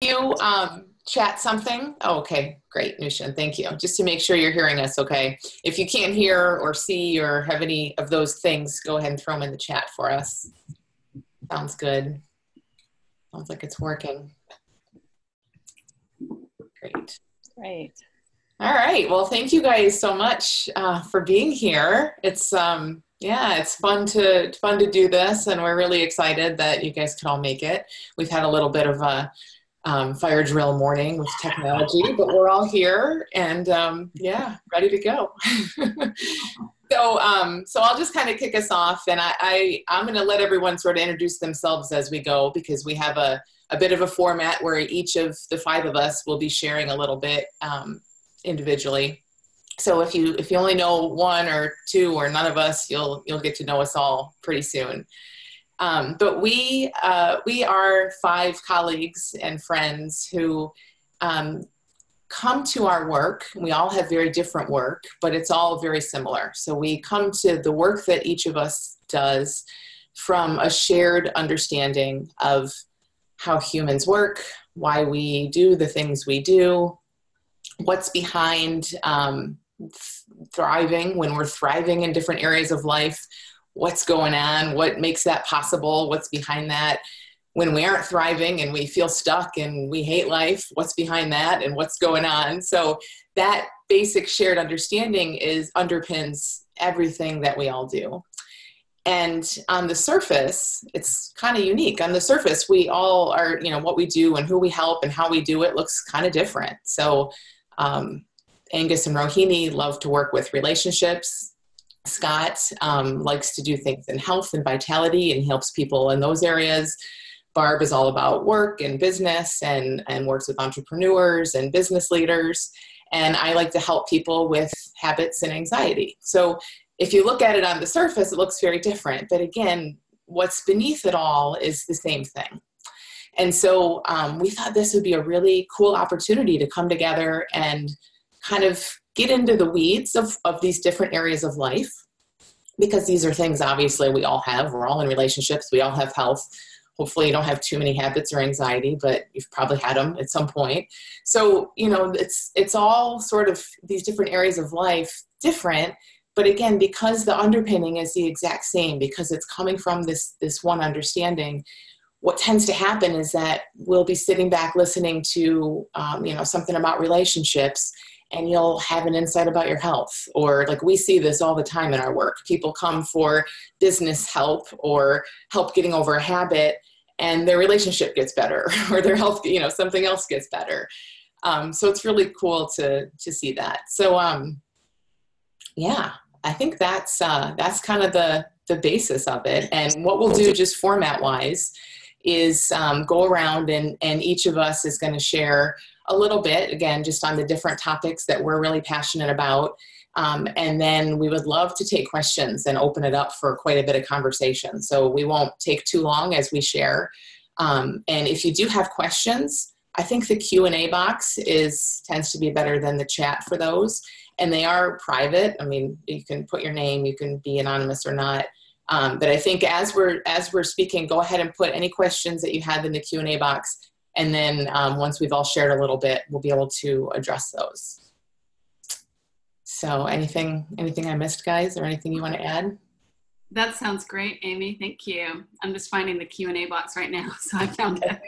you um, chat something? Oh, okay, great, Nushan, thank you. Just to make sure you're hearing us okay. If you can't hear or see or have any of those things, go ahead and throw them in the chat for us. Sounds good. Sounds like it's working. Great. Great. All right. Well, thank you guys so much uh, for being here. It's um, yeah, it's fun to fun to do this, and we're really excited that you guys could all make it. We've had a little bit of a um, fire drill morning with technology, but we're all here and um, yeah, ready to go. so, um, so I'll just kind of kick us off, and I, I I'm going to let everyone sort of introduce themselves as we go because we have a a bit of a format where each of the five of us will be sharing a little bit um, individually. So if you if you only know one or two or none of us, you'll you'll get to know us all pretty soon. Um, but we uh, we are five colleagues and friends who um, come to our work. We all have very different work, but it's all very similar. So we come to the work that each of us does from a shared understanding of how humans work, why we do the things we do, what's behind um, thriving when we're thriving in different areas of life, what's going on, what makes that possible, what's behind that. When we aren't thriving and we feel stuck and we hate life, what's behind that and what's going on? So that basic shared understanding is underpins everything that we all do. And on the surface, it's kind of unique. On the surface, we all are, you know, what we do and who we help and how we do it looks kind of different. So, um, Angus and Rohini love to work with relationships. Scott um, likes to do things in health and vitality and helps people in those areas. Barb is all about work and business and, and works with entrepreneurs and business leaders. And I like to help people with habits and anxiety. So if you look at it on the surface, it looks very different. But again, what's beneath it all is the same thing. And so um, we thought this would be a really cool opportunity to come together and kind of get into the weeds of, of these different areas of life because these are things obviously we all have. We're all in relationships, we all have health. Hopefully, you don't have too many habits or anxiety, but you've probably had them at some point. So, you know, it's it's all sort of these different areas of life different but again because the underpinning is the exact same because it's coming from this this one understanding what tends to happen is that we'll be sitting back listening to um, you know something about relationships and you'll have an insight about your health. Or like we see this all the time in our work. People come for business help or help getting over a habit and their relationship gets better or their health you know something else gets better. Um, so it's really cool to to see that. So um yeah I think that's uh, that's kind of the the basis of it. And what we'll do, just format wise, is um, go around and and each of us is going to share a little bit again, just on the different topics that we're really passionate about. Um, and then we would love to take questions and open it up for quite a bit of conversation. So we won't take too long as we share. Um, and if you do have questions, I think the Q and A box is tends to be better than the chat for those and they are private. I mean, you can put your name, you can be anonymous or not. Um, but I think as we're as we're speaking, go ahead and put any questions that you have in the Q and A box, and then um, once we've all shared a little bit, we'll be able to address those. So, anything anything I missed, guys, or anything you want to add? That sounds great, Amy. Thank you. I'm just finding the Q and A box right now, so I found it.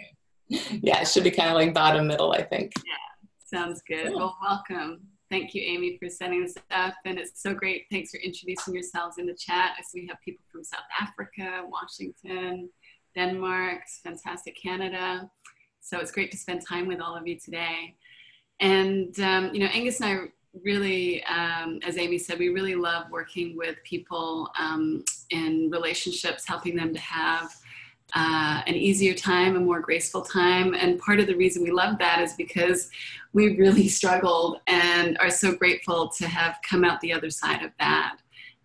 yeah, it should be kind of like bottom middle, I think. Yeah, sounds good. Well, welcome. Thank you, Amy, for setting this up. And it's so great. Thanks for introducing yourselves in the chat. As we have people from South Africa, Washington, Denmark, fantastic Canada. So it's great to spend time with all of you today. And, um, you know, Angus and I really, um, as Amy said, we really love working with people um, in relationships, helping them to have uh, an easier time, a more graceful time. And part of the reason we love that is because we really struggled and are so grateful to have come out the other side of that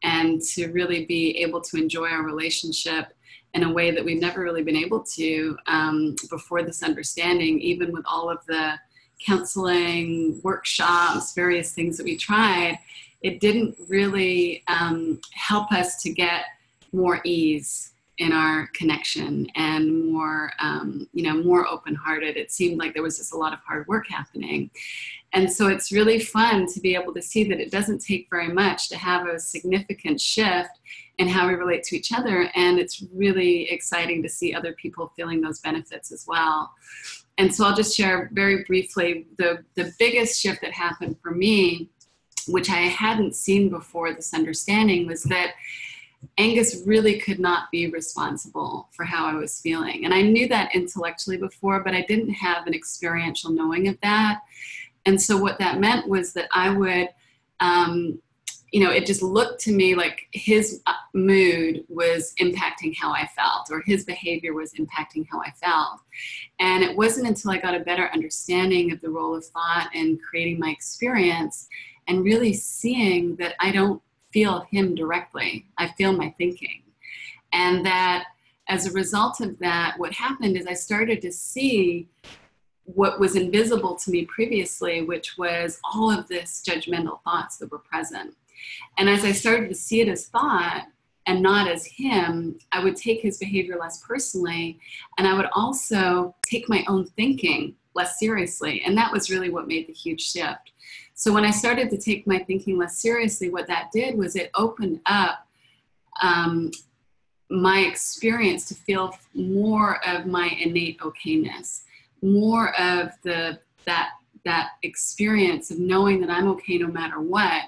and to really be able to enjoy our relationship in a way that we've never really been able to um, before this understanding, even with all of the counseling, workshops, various things that we tried. It didn't really um, help us to get more ease in our connection and more um, you know more open-hearted it seemed like there was just a lot of hard work happening and so it's really fun to be able to see that it doesn't take very much to have a significant shift in how we relate to each other and it's really exciting to see other people feeling those benefits as well and so i'll just share very briefly the the biggest shift that happened for me which i hadn't seen before this understanding was that Angus really could not be responsible for how I was feeling. And I knew that intellectually before, but I didn't have an experiential knowing of that. And so what that meant was that I would, um, you know, it just looked to me like his uh, mood was impacting how I felt, or his behavior was impacting how I felt. And it wasn't until I got a better understanding of the role of thought and creating my experience and really seeing that I don't feel him directly. I feel my thinking. And that as a result of that, what happened is I started to see what was invisible to me previously, which was all of this judgmental thoughts that were present. And as I started to see it as thought and not as him, I would take his behavior less personally. And I would also take my own thinking less seriously. And that was really what made the huge shift. So when I started to take my thinking less seriously, what that did was it opened up um, my experience to feel more of my innate okayness, more of the that that experience of knowing that I'm okay no matter what.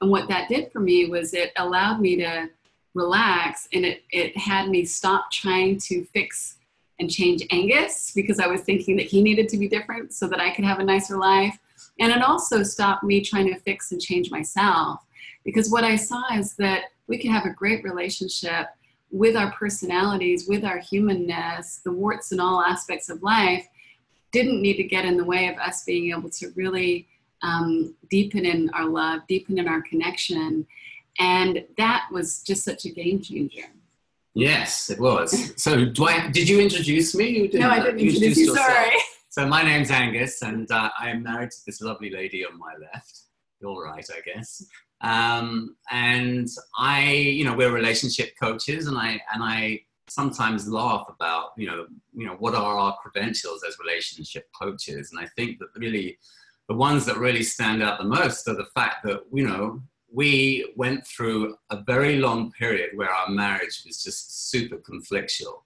And what that did for me was it allowed me to relax and it, it had me stop trying to fix and change Angus because I was thinking that he needed to be different so that I could have a nicer life. And it also stopped me trying to fix and change myself because what I saw is that we can have a great relationship with our personalities, with our humanness, the warts and all aspects of life didn't need to get in the way of us being able to really um, deepen in our love, deepen in our connection. And that was just such a game changer. Yes, it was. So, do I, did you introduce me? You didn't, no, I didn't introduce you. Sorry. So, my name's Angus, and uh, I am married to this lovely lady on my left. You're right, I guess. Um, and I, you know, we're relationship coaches, and I and I sometimes laugh about, you know, you know, what are our credentials as relationship coaches? And I think that really, the ones that really stand out the most are the fact that, you know, we went through a very long period where our marriage was just super conflictual.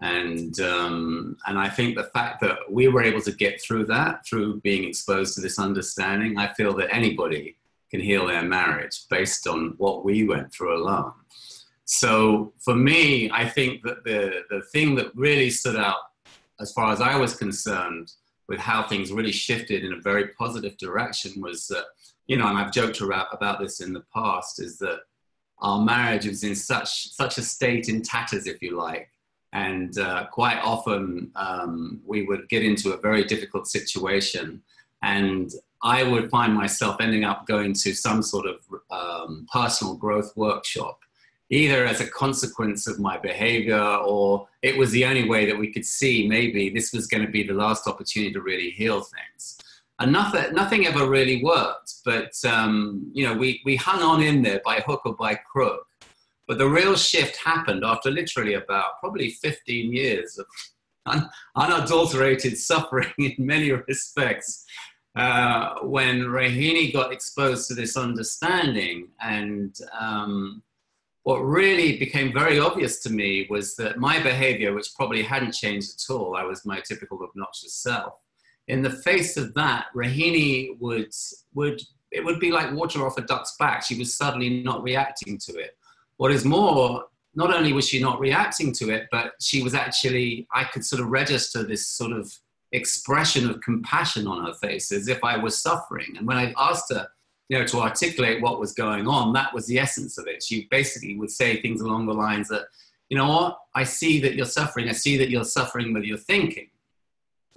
And, um, and I think the fact that we were able to get through that, through being exposed to this understanding, I feel that anybody can heal their marriage based on what we went through alone. So for me, I think that the, the thing that really stood out as far as I was concerned with how things really shifted in a very positive direction was that you know, and I've joked about, about this in the past, is that our marriage was in such such a state in tatters, if you like, and uh, quite often um, we would get into a very difficult situation, and I would find myself ending up going to some sort of um, personal growth workshop, either as a consequence of my behavior or it was the only way that we could see maybe this was going to be the last opportunity to really heal things and nothing, nothing ever really worked. But um, you know, we, we hung on in there by hook or by crook. But the real shift happened after literally about probably 15 years of un- unadulterated suffering in many respects. Uh, when Rohini got exposed to this understanding, and um, what really became very obvious to me was that my behavior, which probably hadn't changed at all, I was my typical obnoxious self in the face of that, Rohini would would it would be like water off a duck's back. She was suddenly not reacting to it. What is more, not only was she not reacting to it, but she was actually I could sort of register this sort of expression of compassion on her face as if I was suffering. And when I asked her, you know, to articulate what was going on, that was the essence of it. She basically would say things along the lines that, you know what, I see that you're suffering. I see that you're suffering with your thinking.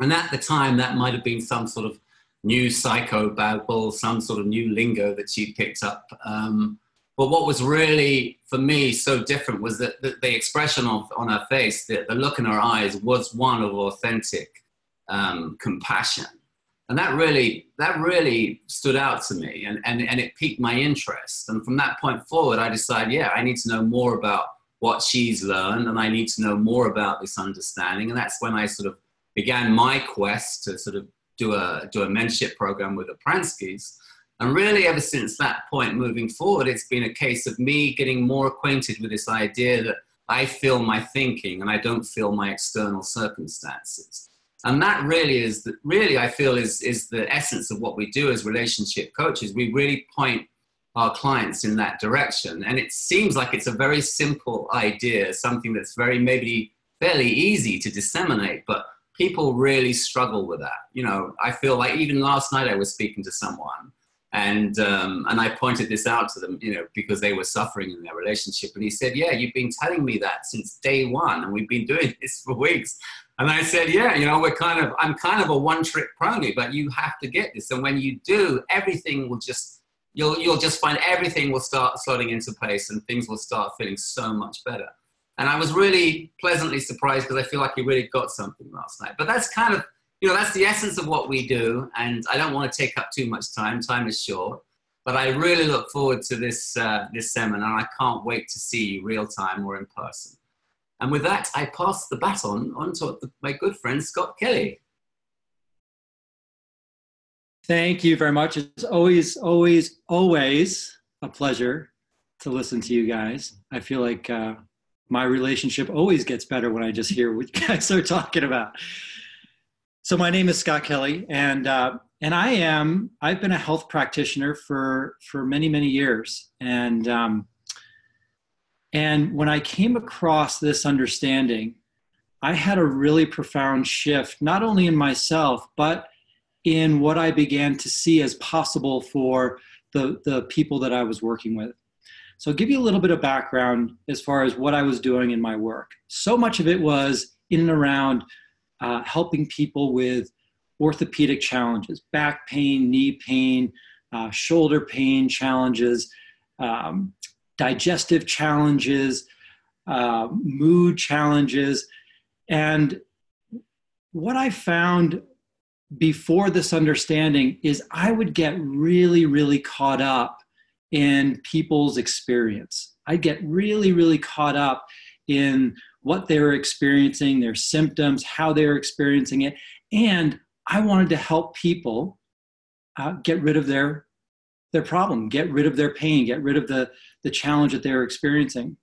And at the time, that might have been some sort of new psycho psychobabble, some sort of new lingo that she picked up. Um, but what was really, for me, so different was that the, the expression of, on her face, the, the, look in her eyes, was one of authentic um, compassion. And that really, that really stood out to me and, and, and it piqued my interest. And from that point forward, I decided, yeah, I need to know more about what she's learned, and I need to know more about this understanding. And that's when I sort of began my quest to sort of do a do a mentorship program with the Pranskys. And really, ever since that point moving forward, it's been a case of me getting more acquainted with this idea that I feel my thinking and I don't feel my external circumstances. And that really is, the, really, I feel, is, is the essence of what we do as relationship coaches. We really point our clients in that direction. And it seems like it's a very simple idea, something that's very, maybe fairly easy to disseminate, but people really struggle with that. You know, I feel like even last night I was speaking to someone and um, and I pointed this out to them, you know, because they were suffering in their relationship. And he said, "Yeah, you've been telling me that since day one, and we've been doing this for weeks." And I said, "Yeah, you know, we're kind of I'm kind of a one-trick pony, but you have to get this, and when you do, everything will just you'll you'll just find everything will start slotting into place, and things will start feeling so much better." And I was really pleasantly surprised because I feel like you really got something last night. But that's kind of, you know, that's the essence of what we do. And I don't want to take up too much time. Time is short. But I really look forward to this, uh, this seminar. I can't wait to see you real time or in person. And with that, I pass the baton on to my good friend Scott Kelly. Thank you very much. It's always, always, always a pleasure to listen to you guys. I feel like uh, my relationship always gets better when I just hear what you guys are talking about. So my name is Scott Kelly, and uh, and I am I've been a health practitioner for for many many years, and um, and when I came across this understanding, I had a really profound shift, not only in myself but in what I began to see as possible for the the people that I was working with. So I'll give you a little bit of background as far as what I was doing in my work. So much of it was in and around uh, helping people with orthopedic challenges, back pain, knee pain, uh, shoulder pain challenges, um, digestive challenges, uh, mood challenges. And what I found before this understanding is I would get really, really caught up in people's experience. I get really, really caught up in what they were experiencing, their symptoms, how they were experiencing it. And I wanted to help people uh, get rid of their, their problem, get rid of their pain, get rid of the, the challenge that they were experiencing,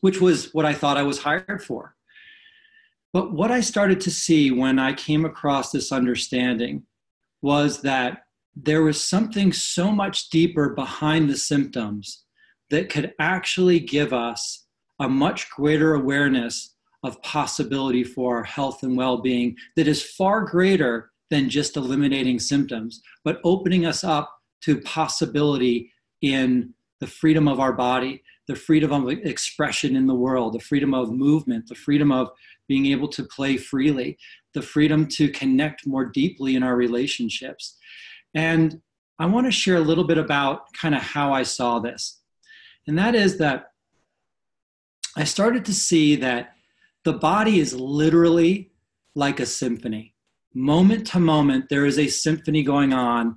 which was what I thought I was hired for. But what I started to see when I came across this understanding was that there was something so much deeper behind the symptoms that could actually give us a much greater awareness of possibility for our health and well being that is far greater than just eliminating symptoms, but opening us up to possibility in the freedom of our body, the freedom of expression in the world, the freedom of movement, the freedom of being able to play freely, the freedom to connect more deeply in our relationships. And I want to share a little bit about kind of how I saw this. And that is that I started to see that the body is literally like a symphony. Moment to moment, there is a symphony going on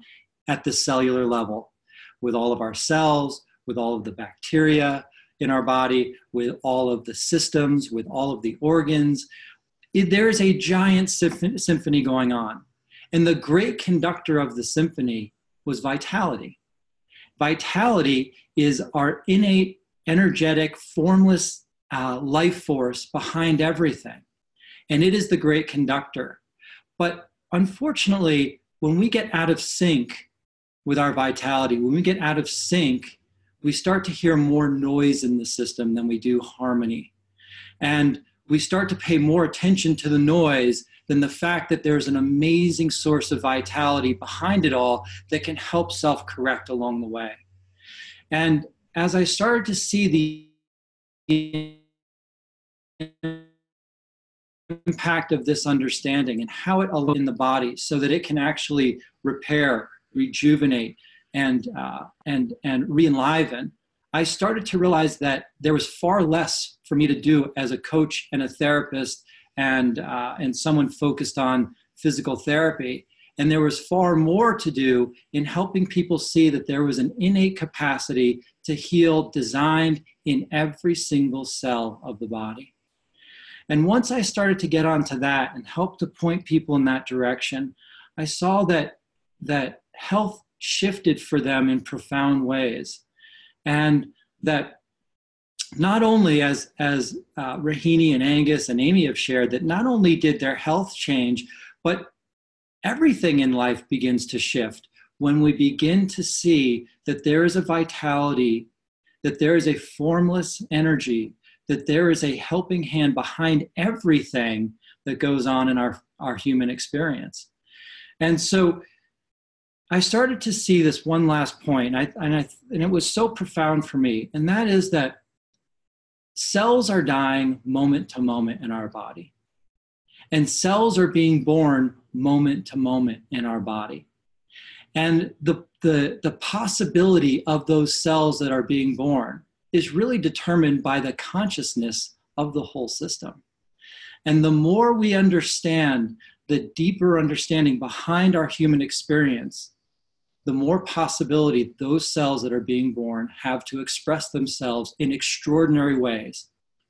at the cellular level with all of our cells, with all of the bacteria in our body, with all of the systems, with all of the organs. There is a giant symphony going on. And the great conductor of the symphony was vitality. Vitality is our innate, energetic, formless uh, life force behind everything. And it is the great conductor. But unfortunately, when we get out of sync with our vitality, when we get out of sync, we start to hear more noise in the system than we do harmony. And we start to pay more attention to the noise than the fact that there's an amazing source of vitality behind it all that can help self correct along the way. And as I started to see the impact of this understanding and how it in the body so that it can actually repair, rejuvenate, and, uh, and, and re-enliven, I started to realize that there was far less for me to do as a coach and a therapist and uh, and someone focused on physical therapy And there was far more to do in helping people see that there was an innate capacity to heal designed in every single cell of the body. And once I started to get onto that and help to point people in that direction, I saw that that health shifted for them in profound ways. And that not only as as uh, Rohini and Angus and Amy have shared that not only did their health change, but everything in life begins to shift when we begin to see that there is a vitality, that there is a formless energy, that there is a helping hand behind everything that goes on in our, our human experience. And so I started to see this one last point, and, I, and, I, and it was so profound for me, and that is that cells are dying moment to moment in our body. And cells are being born moment to moment in our body. And the, the, the possibility of those cells that are being born is really determined by the consciousness of the whole system. And the more we understand the deeper understanding behind our human experience, the more possibility those cells that are being born have to express themselves in extraordinary ways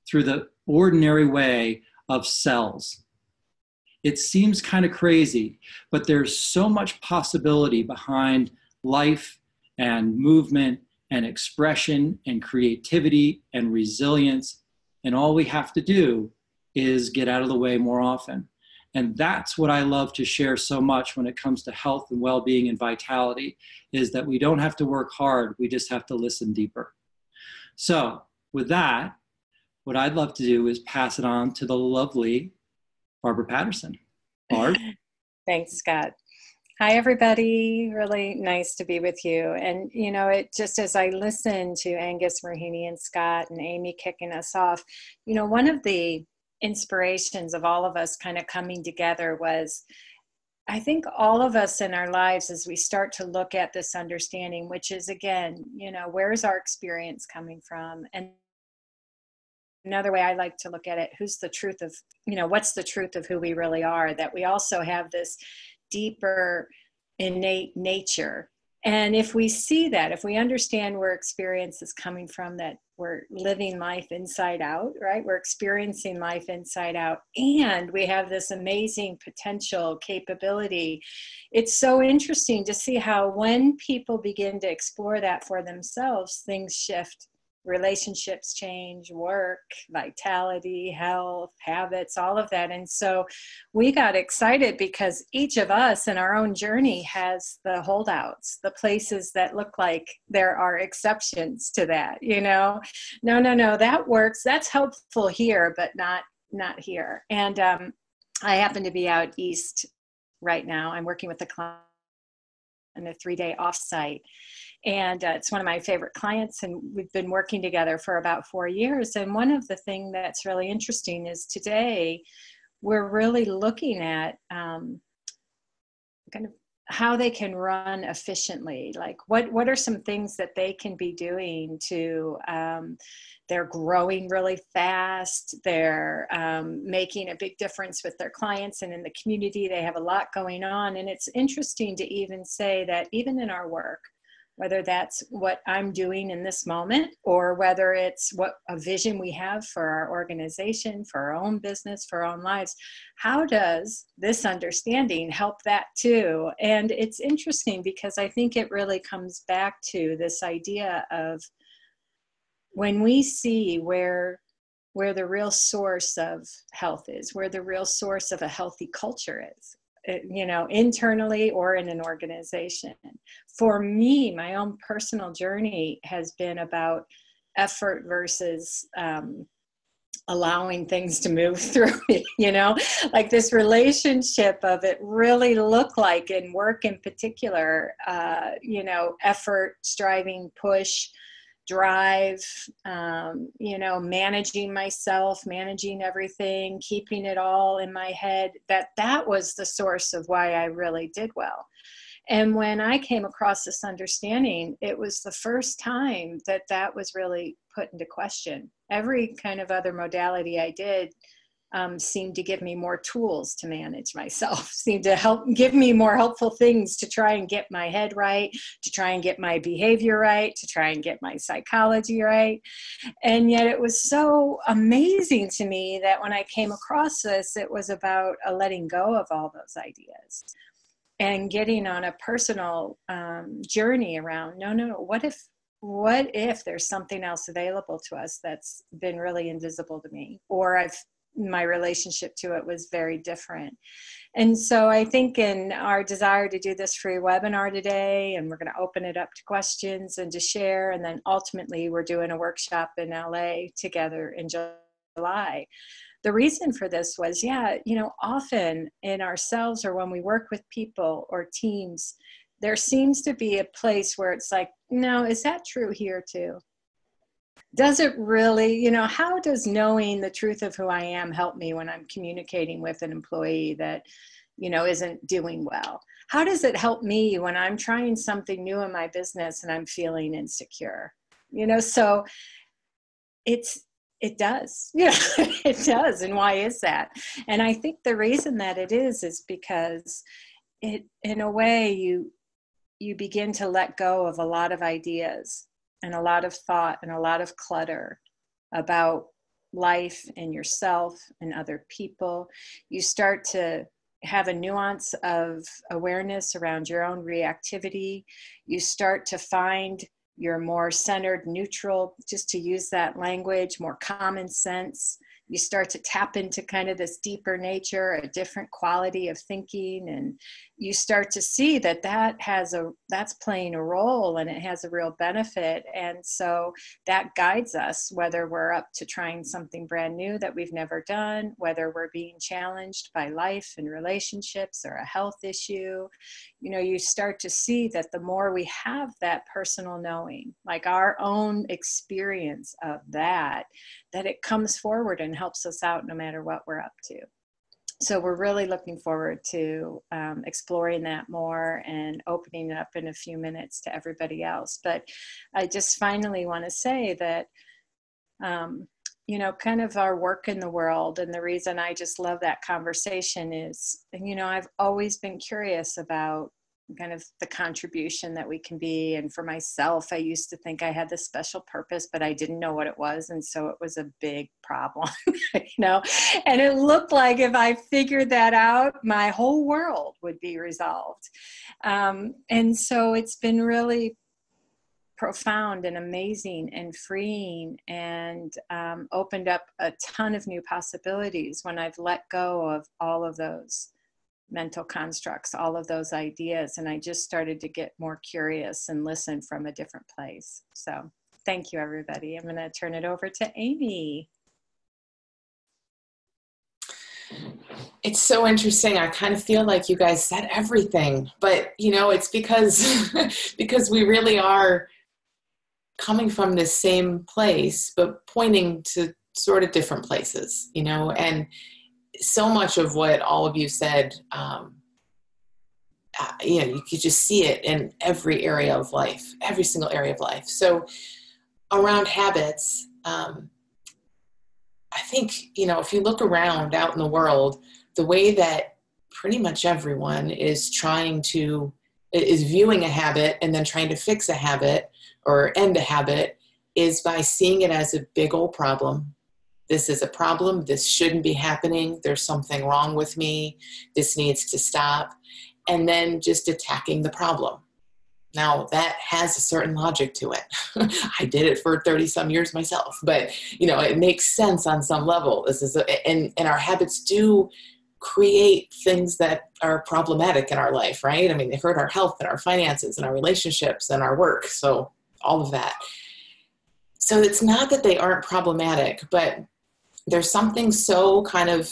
through the ordinary way of cells. It seems kind of crazy, but there's so much possibility behind life and movement and expression and creativity and resilience. And all we have to do is get out of the way more often. And that's what I love to share so much when it comes to health and well-being and vitality is that we don't have to work hard, we just have to listen deeper. So, with that, what I'd love to do is pass it on to the lovely Barbara Patterson. Barb? Thanks, Scott. Hi, everybody. Really nice to be with you. And, you know, it just as I listen to Angus, Rohini, and Scott and Amy kicking us off, you know, one of the inspirations of all of us kind of coming together was I think all of us in our lives, as we start to look at this understanding, which is again, you know, where's our experience coming from? And another way I like to look at it, who's the truth of, you know, what's the truth of who we really are? That we also have this deeper innate nature and if we see that, if we understand where experience is coming from, that we're living life inside out, right? We're experiencing life inside out, and we have this amazing potential capability. It's so interesting to see how when people begin to explore that for themselves, things shift relationships change, work, vitality, health, habits, all of that. And so we got excited because each of us in our own journey has the holdouts, the places that look like there are exceptions to that, you know. No, no, no, that works. That's helpful here, but not not here. And um, I happen to be out east right now. I'm working with a client in a three day offsite and uh, it's one of my favorite clients and we've been working together for about four years. And one of the things that's really interesting is today we're really looking at um, kind of how they can run efficiently. Like what what are some things that they can be doing to um, they're growing really fast they're um, making a big difference with their clients and in the community they have a lot going on. And it's interesting to even say that even in our work whether that's what I'm doing in this moment or whether it's what a vision we have for our organization, for our own business, for our own lives. How does this understanding help that too? And it's interesting because I think it really comes back to this idea of when we see where where the real source of health is, where the real source of a healthy culture is, you know, internally or in an organization. For me, my own personal journey has been about effort versus um, allowing things to move through me, you know, like this relationship of it really look like in work in particular, uh, you know, effort, striving, push, drive, um, you know, managing myself, managing everything, keeping it all in my head, that that was the source of why I really did well. And when I came across this understanding, it was the first time that that was really put into question. Every kind of other modality I did, um, seemed to give me more tools to manage myself, seemed to help give me more helpful things to try and get my head right, to try and get my behavior right, to try and get my psychology right. And yet it was so amazing to me that when I came across this, it was about a letting go of all those ideas and getting on a personal um, journey around no, no, no, what if what if there's something else available to us that's been really invisible to me or i've my relationship to it was very different. And so I think in our desire to do this free webinar today, and we're going to open it up to questions and to share, and then ultimately we're doing a workshop in LA together in July. The reason for this was, yeah, you know, often in ourselves or when we work with people or teams, there seems to be a place where it's like, no, is that true here too? Does it really you know how does knowing the truth of who i am help me when i'm communicating with an employee that you know isn't doing well? How does it help me when i'm trying something new in my business and i'm feeling insecure? You know so it's it does. Yeah it does. And why is that? And i think the reason that it is is because it in a way you you begin to let go of a lot of ideas and a lot of thought and a lot of clutter about life and yourself and other people. You start to have a nuance of awareness around your own reactivity. You start to find your more centered, neutral, just to use that language, more common sense you start to tap into kind of this deeper nature a different quality of thinking and you start to see that that has a that's playing a role and it has a real benefit. And so that guides us whether we're up to trying something brand new that we've never done whether we're being challenged by life and relationships or a health issue. You know you start to see that the more we have that personal knowing like our own experience of that that it comes forward and helps us out no matter what we're up to so we're really looking forward to um, exploring that more and opening it up in a few minutes to everybody else but i just finally want to say that um, you know, kind of our work in the world. And the reason I just love that conversation is, you know, I've always been curious about kind of the contribution that we can be. And for myself, I used to think I had this special purpose, but I didn't know what it was. And so it was a big problem, you know. And it looked like if I figured that out, my whole world would be resolved. Um, and so it's been really profound and amazing and freeing and um, opened up a ton of new possibilities when I've let go of all of those mental constructs, all of those ideas. And I just started to get more curious and listen from a different place. So thank you, everybody. I'm going to turn it over to Amy. It's so interesting. I kind of feel like you guys said everything, but you know, it's because because we really are coming from the same place, but pointing to sort of different places, you know, and so much of what all of you said, um, uh, you know, you could just see it in every area of life, every single area of life. So around habits, um, I think, you know, if you look around out in the world, the way that pretty much everyone is trying to, is viewing a habit and then trying to fix a habit or end a habit is by seeing it as a big old problem. This is a problem. This shouldn't be happening. There's something wrong with me. This needs to stop. And then just attacking the problem. Now that has a certain logic to it. I did it for 30 some years myself, but you know, it makes sense on some level. This is a, and and our habits do create things that are problematic in our life, right? I mean, they hurt our health and our finances and our relationships and our work. So all of that. So it's not that they aren't problematic, but there's something so kind of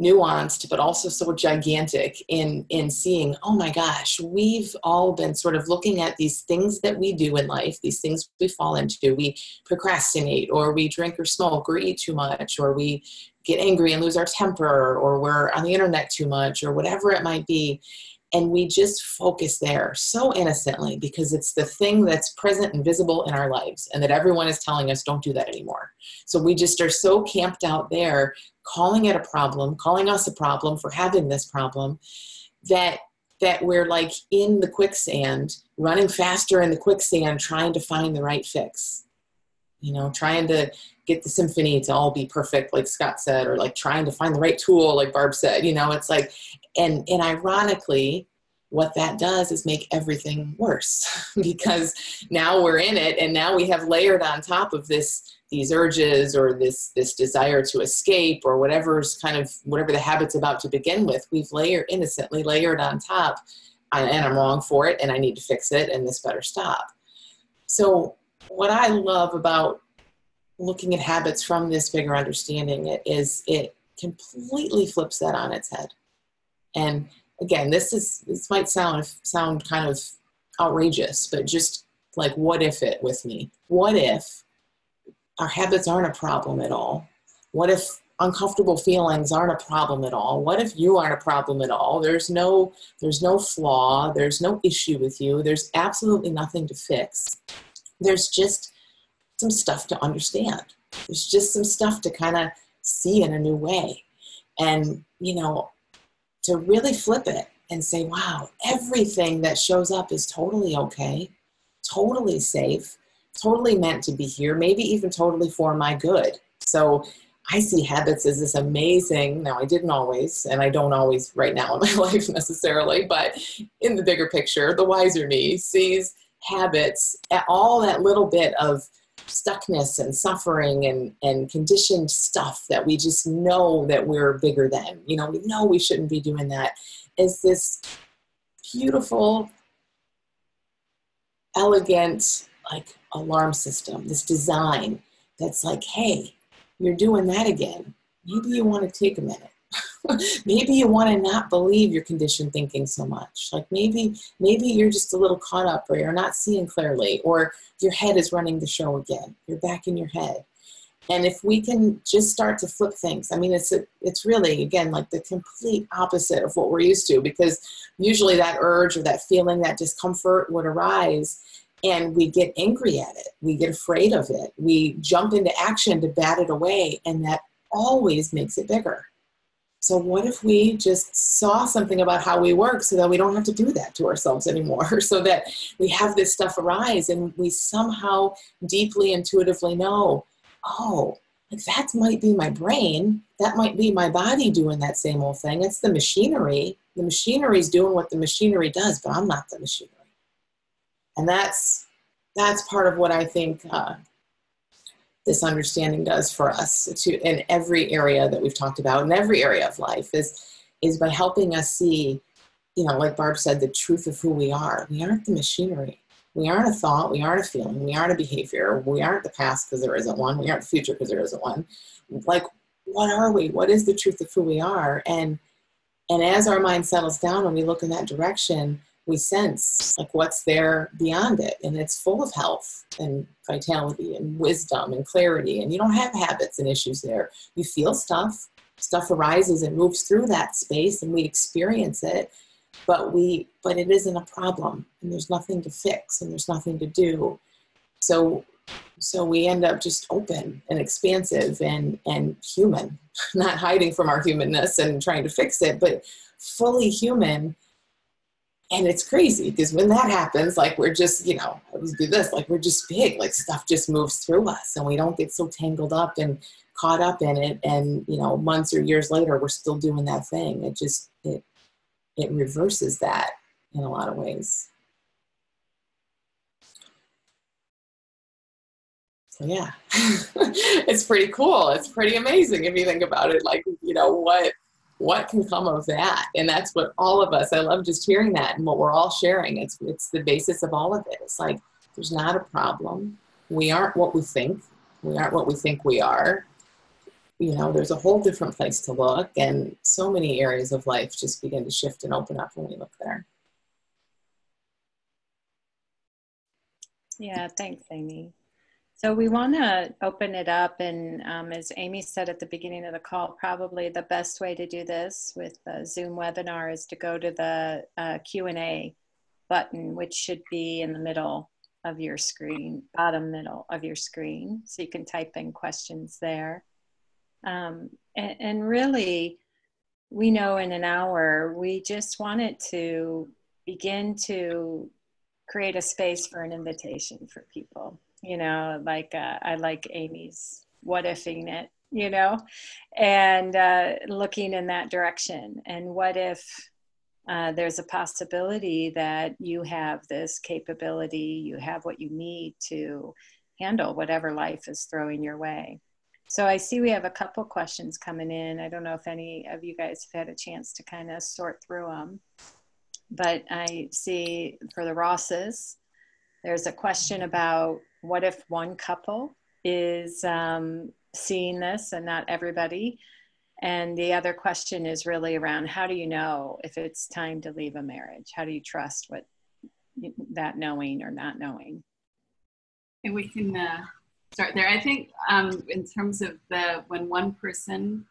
nuanced but also so gigantic in in seeing oh my gosh we've all been sort of looking at these things that we do in life these things we fall into. We procrastinate or we drink or smoke or eat too much or we get angry and lose our temper or we're on the internet too much or whatever it might be and we just focus there so innocently because it's the thing that's present and visible in our lives and that everyone is telling us don't do that anymore. So we just are so camped out there calling it a problem calling us a problem for having this problem that that we're like in the quicksand running faster in the quicksand trying to find the right fix. You know trying to get the symphony to all be perfect like scott said or like trying to find the right tool like barb said. You know it's like and and ironically what that does is make everything worse because now we're in it and now we have layered on top of this these urges or this this desire to escape or whatever's kind of whatever the habit's about to begin with we've layered innocently layered on top. And i'm wrong for it and i need to fix it and this better stop. So what i love about looking at habits from this bigger understanding it is it completely flips that on its head and again, this is this might sound sound kind of outrageous, but just like what if it with me? What if our habits aren't a problem at all? What if uncomfortable feelings aren't a problem at all? What if you aren't a problem at all? There's no there's no flaw, there's no issue with you. There's absolutely nothing to fix. There's just some stuff to understand. There's just some stuff to kind of see in a new way. And you know, to really flip it and say, wow, everything that shows up is totally okay, totally safe, totally meant to be here, maybe even totally for my good. So I see habits as this amazing, now I didn't always, and I don't always right now in my life necessarily, but in the bigger picture, the wiser me sees habits at all that little bit of stuckness and suffering and, and conditioned stuff that we just know that we're bigger than. You know, we know we shouldn't be doing that. Is this beautiful, elegant, like alarm system, this design that's like, hey, you're doing that again. Maybe you want to take a minute maybe you want to not believe your conditioned thinking so much. Like maybe maybe you're just a little caught up or you're not seeing clearly or your head is running the show again. You're back in your head. And if we can just start to flip things i mean it's a, it's really again like the complete opposite of what we're used to because usually that urge or that feeling that discomfort would arise and we get angry at it. We get afraid of it. We jump into action to bat it away and that always makes it bigger so, what if we just saw something about how we work so that we don't have to do that to ourselves anymore? So that we have this stuff arise and we somehow deeply intuitively know, oh, like that might be my brain. That might be my body doing that same old thing. It's the machinery. The machinery is doing what the machinery does, but I'm not the machinery. And that's that's part of what I think uh, this understanding does for us to in every area that we've talked about in every area of life is is by helping us see you know like barb said the truth of who we are. We aren't the machinery. We aren't a thought. We aren't a feeling. We aren't a behavior. We aren't the past because there isn't one. We aren't the future because there isn't one. Like what are we? What is the truth of who we are? And and as our mind settles down and we look in that direction we sense like what's there beyond it. And it's full of health and vitality and wisdom and clarity. And you don't have habits and issues there. You feel stuff. Stuff arises and moves through that space and we experience it. But we but it isn't a problem and there's nothing to fix and there's nothing to do. So so we end up just open and expansive and and human. Not hiding from our humanness and trying to fix it but fully human and it's crazy because when that happens like we're just you know I do this like we're just big like stuff just moves through us and we don't get so tangled up and caught up in it. And you know months or years later we're still doing that thing. It just it it reverses that in a lot of ways. So yeah. It's pretty cool. It's pretty amazing if you think about it. Like you know what what can come of that? And that's what all of us i love just hearing that and what we're all sharing. It's it's the basis of all of it. It's like there's not a problem. We aren't what we think. We aren't what we think we are. You know there's a whole different place to look and so many areas of life just begin to shift and open up when we look there. Yeah thanks amy So we want to open it up, and um, as Amy said at the beginning of the call, probably the best way to do this with the Zoom webinar is to go to the uh, Q and A button, which should be in the middle of your screen, bottom middle of your screen, so you can type in questions there. Um, and, and really, we know in an hour we just wanted to begin to create a space for an invitation for people you know, like uh, I like Amy's what ifing it, you know, and uh, looking in that direction. And what if uh, there's a possibility that you have this capability, you have what you need to handle whatever life is throwing your way. So I see we have a couple questions coming in. I don't know if any of you guys have had a chance to kind of sort through them, but I see for the Rosses, there's a question about what if one couple is um, seeing this and not everybody? And the other question is really around how do you know if it's time to leave a marriage? How do you trust what that knowing or not knowing? And we can uh, start there. I think um, in terms of the when one person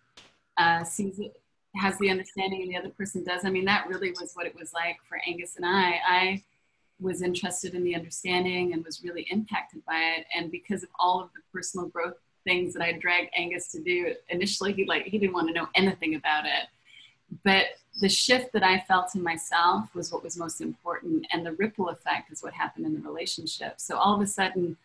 uh, sees it, has the understanding and the other person does. I mean, that really was what it was like for Angus and I. I was interested in the understanding and was really impacted by it. And because of all of the personal growth things that I dragged Angus to do, initially he like he didn't want to know anything about it. But the shift that I felt in myself was what was most important, and the ripple effect is what happened in the relationship. So all of a sudden,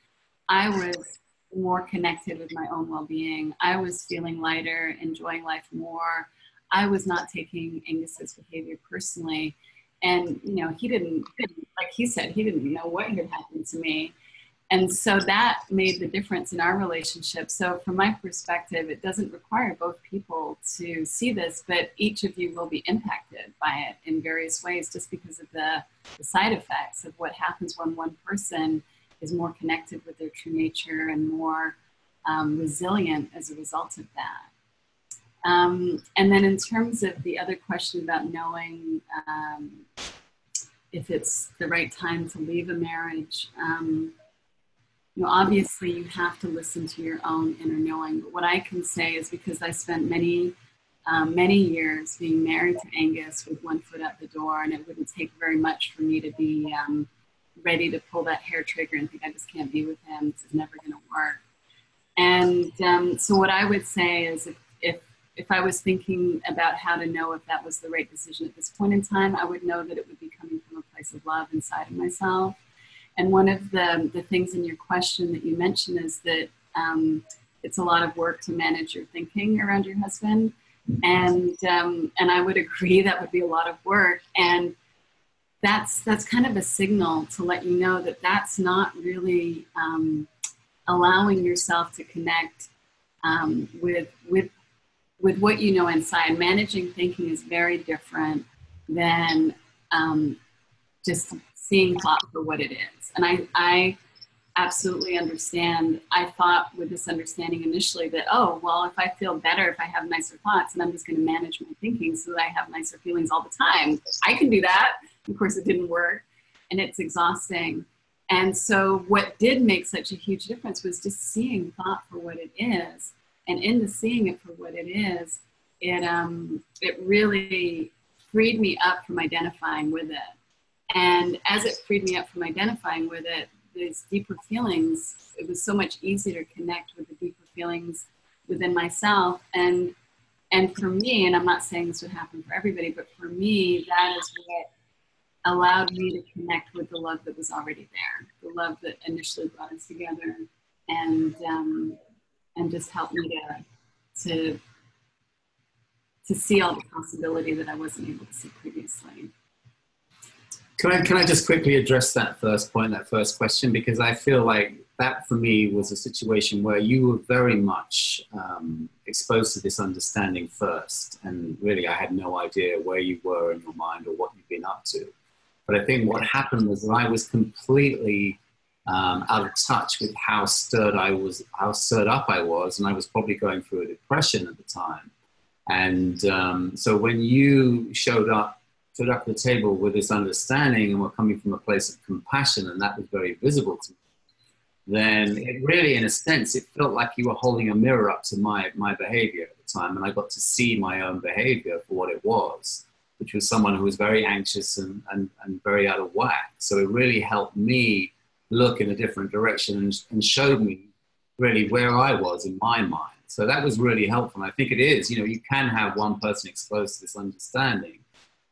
I was more connected with my own well-being. I was feeling lighter, enjoying life more. I was not taking Angus's behavior personally and you know he didn't, like he said he didn't know what had happened to me. And so that made the difference in our relationship. So from my perspective it doesn't require both people to see this but each of you will be impacted by it in various ways just because of the, the side effects of what happens when one person is more connected with their true nature and more um, resilient as a result of that um, and then in terms of the other question about knowing um, if it's the right time to leave a marriage, um, you know, obviously you have to listen to your own inner knowing. But what I can say is because I spent many, um, many years being married to Angus with one foot out the door, and it wouldn't take very much for me to be um, ready to pull that hair trigger and think I just can't be with him. This is never going to work. And um, so what I would say is if, if I was thinking about how to know if that was the right decision at this point in time, I would know that it would be coming from a place of love inside of myself. And one of the, the things in your question that you mentioned is that um, it's a lot of work to manage your thinking around your husband. And, um, and I would agree that would be a lot of work. And that's, that's kind of a signal to let you know that that's not really um, allowing yourself to connect um, with, with with what you know inside, managing thinking is very different than um, just seeing thought for what it is. And I, I absolutely understand. I thought with this understanding initially that, oh, well, if I feel better, if I have nicer thoughts, and I'm just going to manage my thinking so that I have nicer feelings all the time. I can do that. Of course, it didn't work, and it's exhausting. And so, what did make such a huge difference was just seeing thought for what it is and in the seeing it for what it is, it um, it really freed me up from identifying with it. And as it freed me up from identifying with it, these deeper feelings, it was so much easier to connect with the deeper feelings within myself. And and for me, and I'm not saying this would happen for everybody, but for me, that is what allowed me to connect with the love that was already there, the love that initially brought us together. And um, and just help me to to to see all the possibility that I wasn't able to see previously. Can I, can I just quickly address that first point, that first question? Because I feel like that for me was a situation where you were very much um, exposed to this understanding first. And really, I had no idea where you were in your mind or what you've been up to. But I think what happened was that I was completely um, out of touch with how stirred I was, how stirred up I was, and I was probably going through a depression at the time. And um, so when you showed up, stood up at the table with this understanding, and were coming from a place of compassion, and that was very visible to me. then it really, in a sense, it felt like you were holding a mirror up to my, my behavior at the time. And I got to see my own behavior for what it was, which was someone who was very anxious and, and, and very out of whack. So it really helped me look in a different direction and, and showed me really where I was in my mind. So that was really helpful. And I think it is, you know, you can have one person exposed to this understanding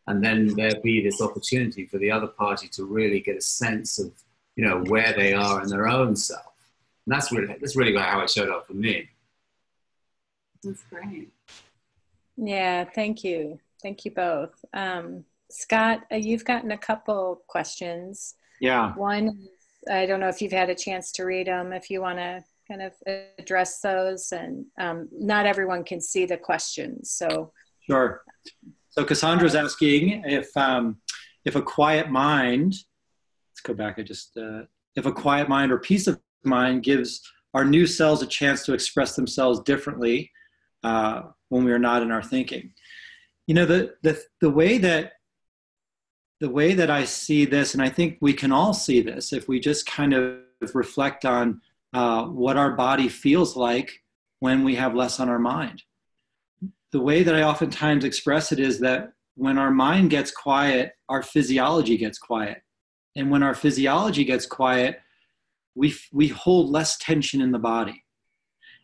and then there be this opportunity for the other party to really get a sense of you know where they are in their own self. And that's really that's really how it showed up for me. That's great. Yeah thank you. Thank you both. Um, scott uh, you've gotten a couple questions. Yeah. One i don't know if you've had a chance to read them if you want to kind of address those and um, not everyone can see the questions so sure so Cassandra's asking if um, if a quiet mind, let's go back. I just uh, if a quiet mind or peace of mind gives our new cells a chance to express themselves differently uh, when we are not in our thinking. You know the the the way that the way that I see this, and I think we can all see this if we just kind of reflect on uh, what our body feels like when we have less on our mind the way that I oftentimes express it is that when our mind gets quiet, our physiology gets quiet. And when our physiology gets quiet, we, we hold less tension in the body.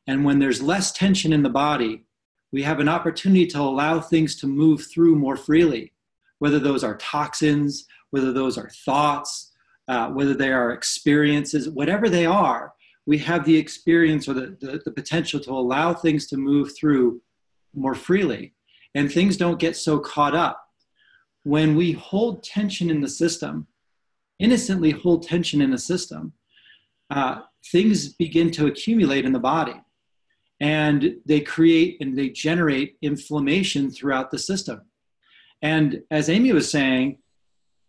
And when there's less tension in the body, we have an opportunity to allow things to move through more freely, whether those are toxins, whether those are thoughts, uh, whether they are experiences, whatever they are, we have the experience or the, the, the potential to allow things to move through more freely and things don't get so caught up. When we hold tension in the system, innocently hold tension in the system, uh, things begin to accumulate in the body and they create and they generate inflammation throughout the system. And as Amy was saying,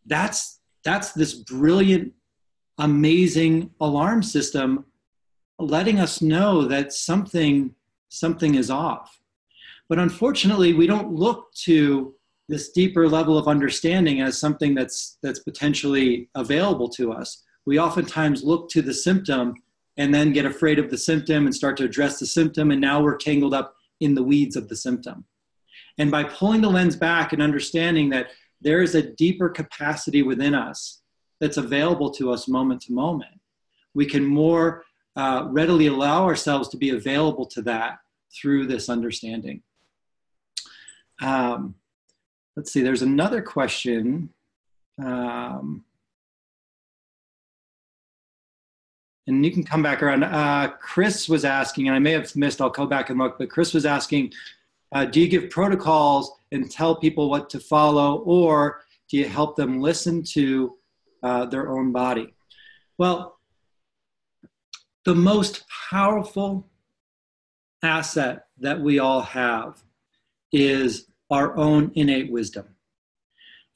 that's that's this brilliant, amazing alarm system letting us know that something something is off. But unfortunately, we don't look to this deeper level of understanding as something that's that's potentially available to us. We oftentimes look to the symptom and then get afraid of the symptom and start to address the symptom, and now we're tangled up in the weeds of the symptom. And by pulling the lens back and understanding that there is a deeper capacity within us that's available to us moment to moment, we can more uh, readily allow ourselves to be available to that through this understanding. Um, let's see, there's another question. Um, and you can come back around. Uh, Chris was asking, and I may have missed, I'll go back and look, but Chris was asking, uh, do you give protocols and tell people what to follow, or do you help them listen to uh, their own body? Well, the most powerful asset that we all have is our own innate wisdom.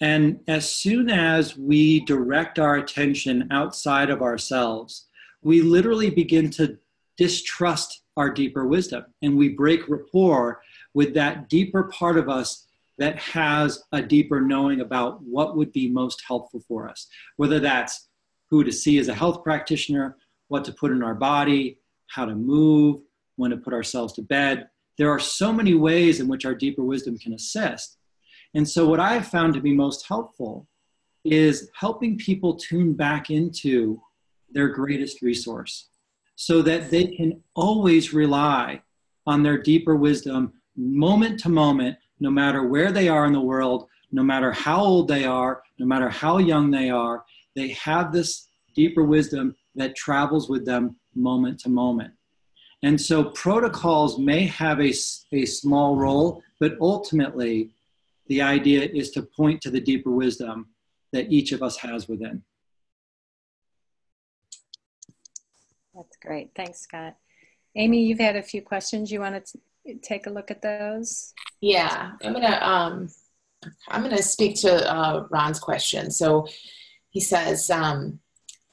And as soon as we direct our attention outside of ourselves, we literally begin to distrust our deeper wisdom and we break rapport with that deeper part of us that has a deeper knowing about what would be most helpful for us, whether that's who to see as a health practitioner, what to put in our body, how to move, when to put ourselves to bed, there are so many ways in which our deeper wisdom can assist. And so, what I've found to be most helpful is helping people tune back into their greatest resource so that they can always rely on their deeper wisdom moment to moment, no matter where they are in the world, no matter how old they are, no matter how young they are. They have this deeper wisdom that travels with them moment to moment. And so protocols may have a, a small role, but ultimately, the idea is to point to the deeper wisdom that each of us has within. That's great. Thanks, Scott. Amy, you've had a few questions. You want to take a look at those? Yeah, I'm gonna um, I'm gonna speak to uh, Ron's question. So he says, um,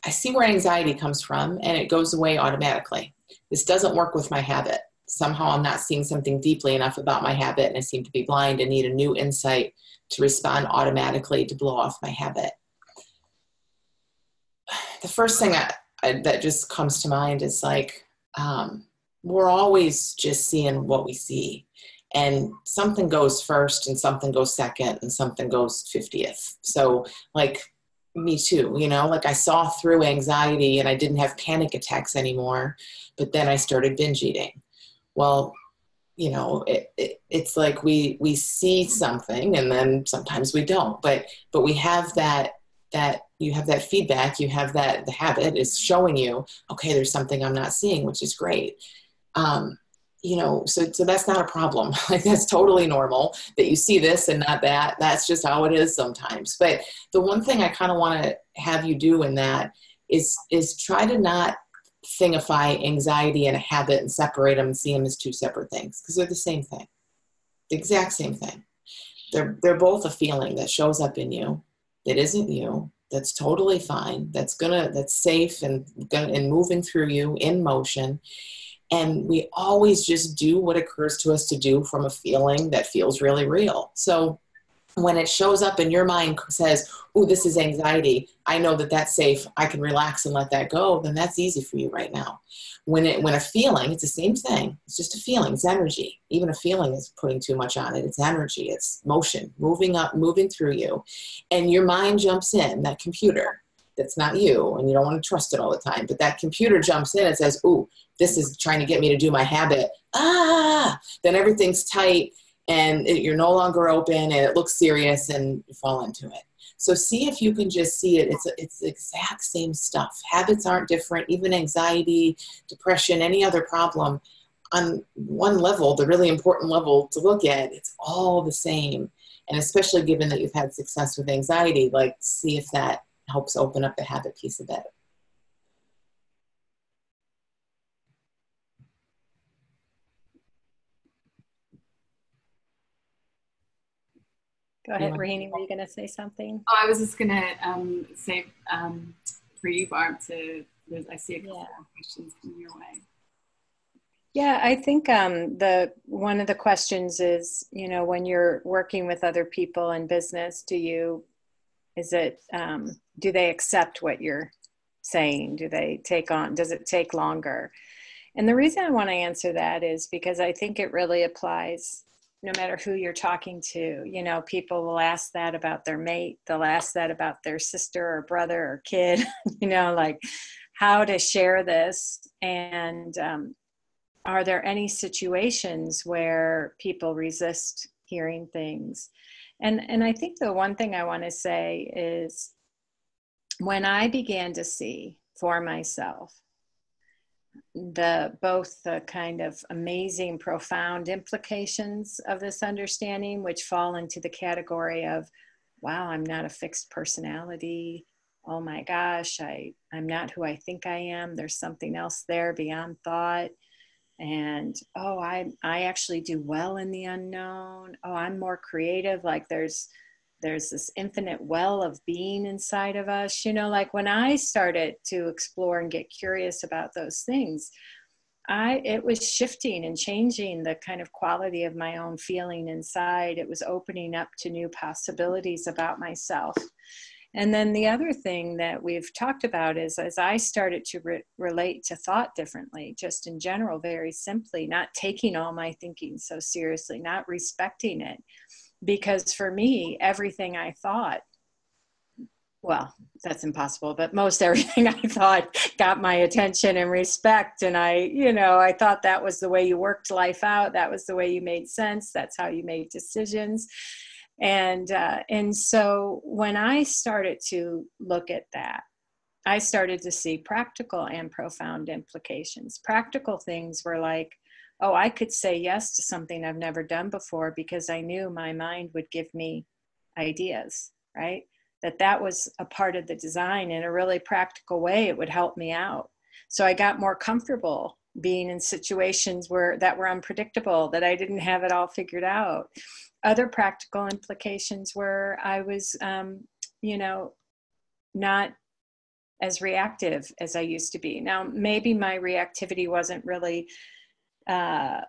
"I see where anxiety comes from, and it goes away automatically this doesn't work with my habit. Somehow I'm not seeing something deeply enough about my habit and I seem to be blind and need a new insight to respond automatically to blow off my habit. The first thing I, I, that just comes to mind is like um, we're always just seeing what we see. And something goes first and something goes second and something goes 50th so like me too you know? Like i saw through anxiety and i didn't have panic attacks anymore but then i started binge eating. Well you know it, it, it's like we we see something and then sometimes we don't. But but we have that that you have that feedback you have that the habit is showing you okay there's something i'm not seeing which is great um, you know so so that's not a problem. Like that's totally normal that you see this and not that. That's just how it is sometimes. But the one thing i kind of want to have you do in that is is try to not thingify anxiety and a habit and separate them and see them as two separate things because they're the same thing. The exact same thing. They're they're both a feeling that shows up in you that isn't you. That's totally fine. That's gonna that's safe and and moving through you in motion and we always just do what occurs to us to do from a feeling that feels really real. So when it shows up in your mind says oh this is anxiety. I know that that's safe. I can relax and let that go then that's easy for you right now. When it when a feeling it's the same thing. It's just a feeling. It's energy. Even a feeling is putting too much on it. It's energy. It's motion moving up moving through you. And your mind jumps in that computer that's not you and you don't want to trust it all the time but that computer jumps in and says oh this is trying to get me to do my habit. Ah then everything's tight and it, you're no longer open and it looks serious and you fall into it. So see if you can just see it it's it's the exact same stuff. Habits aren't different even anxiety depression any other problem on one level the really important level to look at it's all the same. And especially given that you've had success with anxiety like see if that helps open up the habit piece a bit. Go ahead, Rohini. Were you going to say something? Oh, I was just going to um, say um, for you, Barb. To I see a couple yeah. of questions coming your way. Yeah, I think um, the one of the questions is, you know, when you're working with other people in business, do you is it um, do they accept what you're saying? Do they take on does it take longer? And the reason i want to answer that is because i think it really applies no matter who you're talking to. You know people will ask that about their mate they'll ask that about their sister or brother or kid you know like how to share this? And um, are there any situations where people resist hearing things and and i think the one thing i want to say is when i began to see for myself the both the kind of amazing profound implications of this understanding which fall into the category of wow i'm not a fixed personality. Oh my gosh i i'm not who i think i am. There's something else there beyond thought and oh i i actually do well in the unknown. Oh i'm more creative. Like there's there's this infinite well of being inside of us. You know like when i started to explore and get curious about those things i it was shifting and changing the kind of quality of my own feeling inside. It was opening up to new possibilities about myself and then the other thing that we've talked about is as I started to re- relate to thought differently, just in general, very simply, not taking all my thinking so seriously, not respecting it. Because for me, everything I thought, well, that's impossible, but most everything I thought got my attention and respect. And I, you know, I thought that was the way you worked life out. That was the way you made sense. That's how you made decisions and uh, and so when i started to look at that i started to see practical and profound implications. Practical things were like oh i could say yes to something i've never done before because i knew my mind would give me ideas right? That that was a part of the design. In a really practical way it would help me out. So i got more comfortable being in situations where that were unpredictable that i didn't have it all figured out other practical implications were I was, um, you know, not as reactive as I used to be. Now, maybe my reactivity wasn't really uh,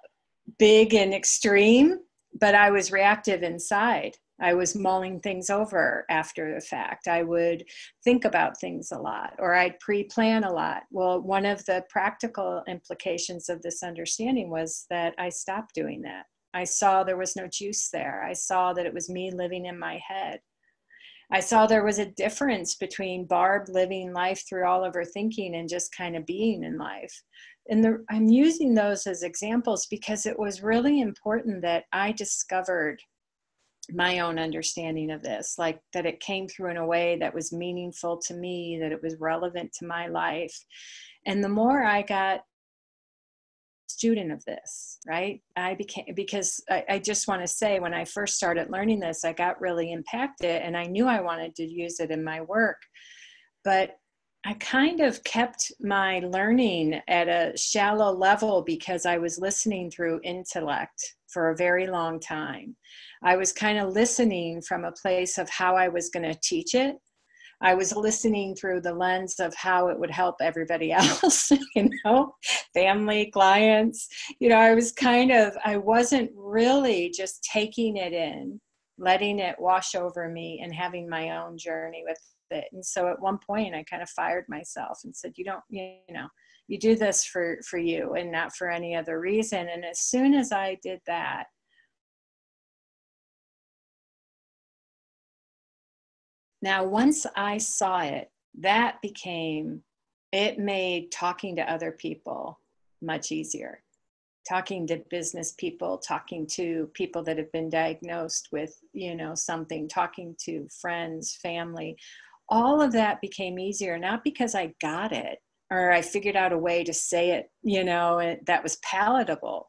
big and extreme, but I was reactive inside. I was mulling things over after the fact. I would think about things a lot or I'd pre plan a lot. Well, one of the practical implications of this understanding was that I stopped doing that. I saw there was no juice there. I saw that it was me living in my head. I saw there was a difference between Barb living life through all of her thinking and just kind of being in life. And the, I'm using those as examples because it was really important that I discovered my own understanding of this like that it came through in a way that was meaningful to me that it was relevant to my life and the more i got student of this right i became because I, I just want to say when i first started learning this i got really impacted and i knew i wanted to use it in my work but I kind of kept my learning at a shallow level because I was listening through intellect for a very long time. I was kind of listening from a place of how I was going to teach it. I was listening through the lens of how it would help everybody else, you know, family, clients. You know, I was kind of, I wasn't really just taking it in, letting it wash over me and having my own journey with it. And so at one point I kind of fired myself and said, you don't, you know, you do this for for you and not for any other reason. And as soon as I did that, Now, once I saw it, that became, it made talking to other people much easier. Talking to business people, talking to people that have been diagnosed with, you know, something, talking to friends, family, all of that became easier, not because I got it or I figured out a way to say it, you know, that was palatable.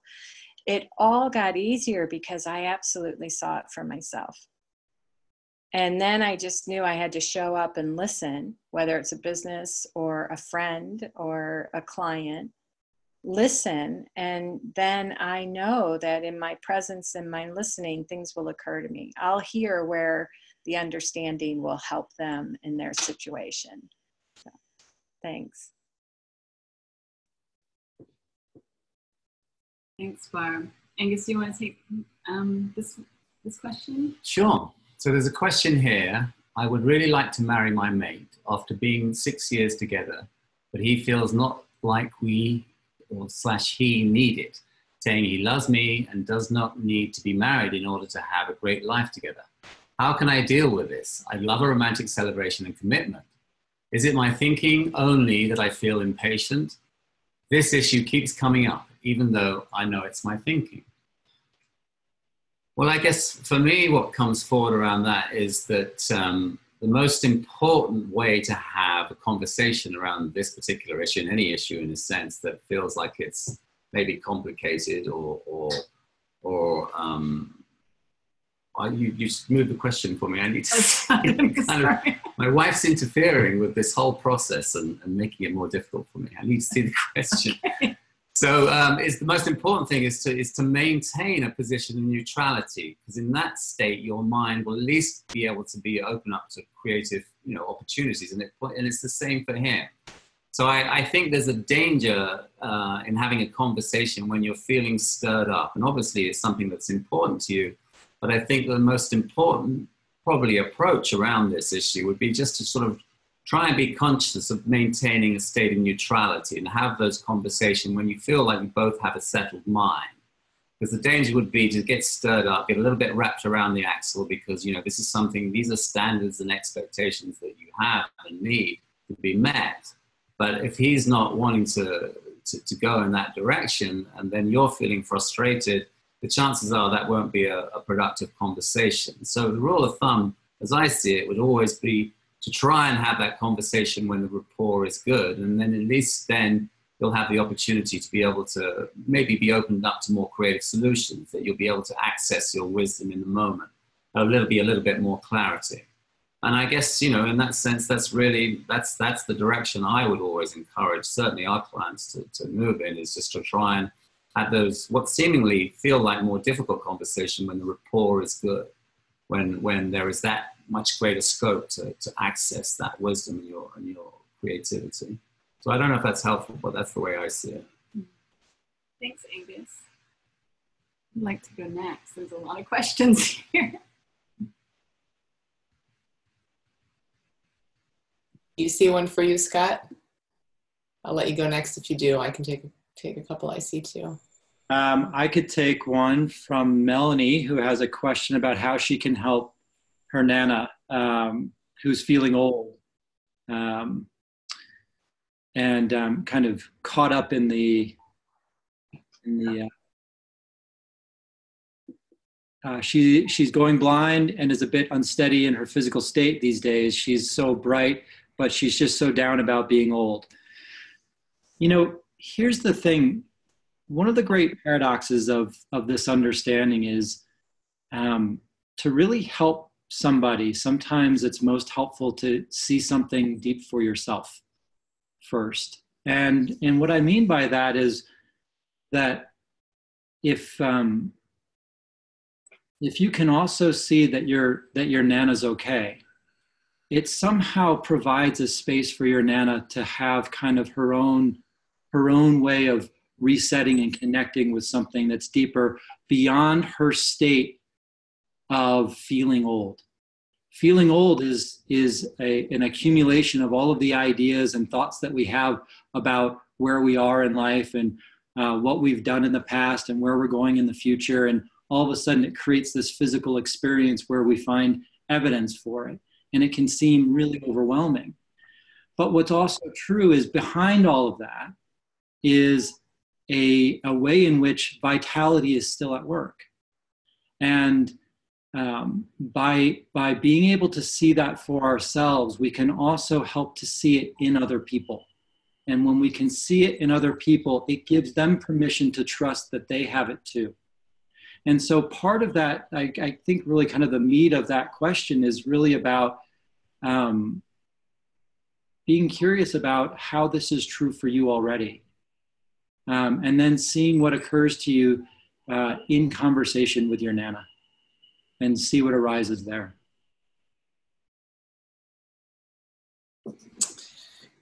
It all got easier because I absolutely saw it for myself. And then I just knew I had to show up and listen, whether it's a business or a friend or a client, listen. And then I know that in my presence and my listening, things will occur to me. I'll hear where the understanding will help them in their situation. So, thanks. Thanks, Barb. Angus, do you want to take um, this, this question? Sure. So there's a question here. I would really like to marry my mate after being six years together, but he feels not like we or slash he need it, saying he loves me and does not need to be married in order to have a great life together. How can I deal with this? I love a romantic celebration and commitment. Is it my thinking only that I feel impatient? This issue keeps coming up, even though I know it's my thinking. Well, I guess for me, what comes forward around that is that um, the most important way to have a conversation around this particular issue, and any issue in a sense that feels like it's maybe complicated or, or, or um, you, you moved the question for me. I need to. kind of, my wife's interfering with this whole process and, and, making it more difficult for me. I need to see the question. Okay. So um, it's the most important thing is to, is to maintain a position of neutrality because in that state your mind will at least be able to be open up to creative you know, opportunities and, it, and it's the same for him. So I, I think there's a danger uh, in having a conversation when you're feeling stirred up and obviously it's something that's important to you. But I think the most important probably approach around this issue would be just to sort of try and be conscious of maintaining a state of neutrality and have those conversations when you feel like you both have a settled mind. Because the danger would be to get stirred up, get a little bit wrapped around the axle because, you know, this is something, these are standards and expectations that you have and need to be met. But if he's not wanting to, to, to go in that direction and then you're feeling frustrated, the chances are that won't be a, a productive conversation. So the rule of thumb, as I see it, would always be to try and have that conversation when the rapport is good. And then at least then you'll have the opportunity to be able to maybe be opened up to more creative solutions, that you'll be able to access your wisdom in the moment. There'll be a little bit more clarity. And I guess, you know, in that sense, that's really, that's, that's the direction I would always encourage, certainly our clients to, to move in, is just to try and have those, what seemingly feel like more difficult conversation when the rapport is good, when, when there is that much greater scope to, to access that wisdom and your, and your creativity. So I don't know if that's helpful, but that's the way I see it. Hmm. Thanks, Angus. I'd like to go next. There's a lot of questions here. You see one for you, Scott? I'll let you go next if you do. I can take take a couple I see too. Um, I could take one from Melanie, who has a question about how she can help her nana, um, who's feeling old, um, and um, kind of caught up in the in the. Uh, uh, she she's going blind and is a bit unsteady in her physical state these days. She's so bright, but she's just so down about being old. You know, here's the thing one of the great paradoxes of of this understanding is um, to really help somebody sometimes it's most helpful to see something deep for yourself first. And and what i mean by that is that if um, if you can also see that your that your nana's okay it somehow provides a space for your nana to have kind of her own her own way of resetting and connecting with something that's deeper beyond her state of feeling old. Feeling old is is a, an accumulation of all of the ideas and thoughts that we have about where we are in life and uh, what we've done in the past and where we're going in the future. And all of a sudden it creates this physical experience where we find evidence for it. And it can seem really overwhelming. But what's also true is behind all of that is a, a way in which vitality is still at work. And um, by, by being able to see that for ourselves, we can also help to see it in other people. And when we can see it in other people, it gives them permission to trust that they have it too. And so part of that, I, I think really kind of the meat of that question is really about um, being curious about how this is true for you already um, and then seeing what occurs to you uh, in conversation with your nana and see what arises there.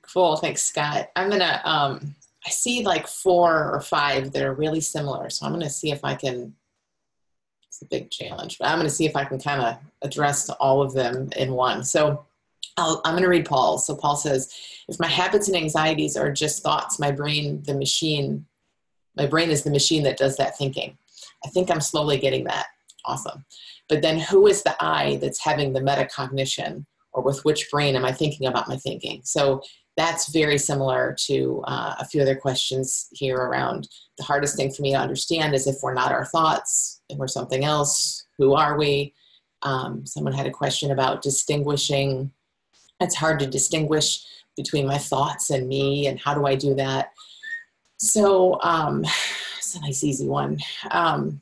Cool, thanks, Scott. I'm gonna, um, I see like four or five that are really similar, so I'm gonna see if I can, it's a big challenge, but I'm gonna see if I can kind of address all of them in one. So i am going to read Paul. So Paul says, if my habits and anxieties are just thoughts, my brain, the machine, my brain is the machine that does that thinking. I think I'm slowly getting that. Awesome. But then who is the I that's having the metacognition or with which brain am I thinking about my thinking? So that's very similar to uh, a few other questions here around the hardest thing for me to understand is if we're not our thoughts and we're something else, who are we? Um, someone had a question about distinguishing it's hard to distinguish between my thoughts and me, and how do I do that? So um, it's a nice, easy one. Um,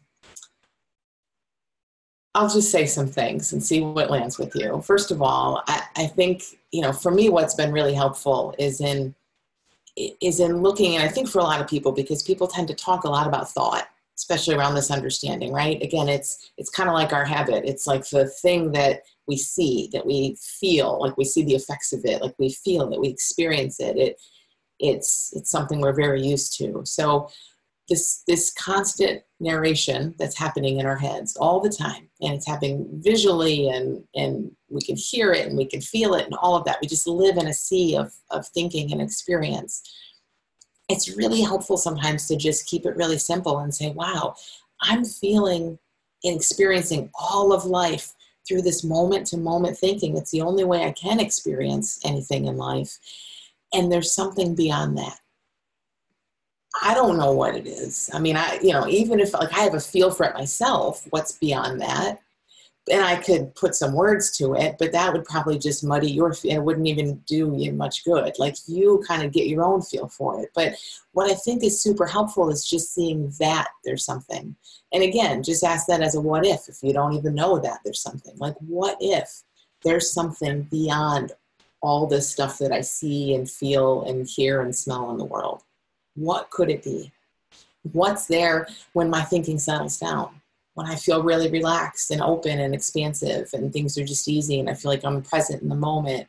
I'll just say some things and see what lands with you. First of all, I, I think you know, for me, what's been really helpful is in is in looking, and I think for a lot of people, because people tend to talk a lot about thought, especially around this understanding, right? Again, it's it's kind of like our habit. It's like the thing that we see, that we feel, like we see the effects of it, like we feel it, we experience it. It it's it's something we're very used to. So this this constant narration that's happening in our heads all the time and it's happening visually and and we can hear it and we can feel it and all of that we just live in a sea of of thinking and experience it's really helpful sometimes to just keep it really simple and say wow i'm feeling and experiencing all of life through this moment to moment thinking. It's the only way I can experience anything in life. And there's something beyond that. I don't know what it is. I mean, I, you know, even if like I have a feel for it myself, what's beyond that? and I could put some words to it, but that would probably just muddy your, and it wouldn't even do you much good. Like you kind of get your own feel for it. But what I think is super helpful is just seeing that there's something. And again, just ask that as a what if, if you don't even know that there's something. Like, what if there's something beyond all this stuff that I see and feel and hear and smell in the world? What could it be? What's there when my thinking settles down? when I feel really relaxed and open and expansive and things are just easy and I feel like I'm present in the moment.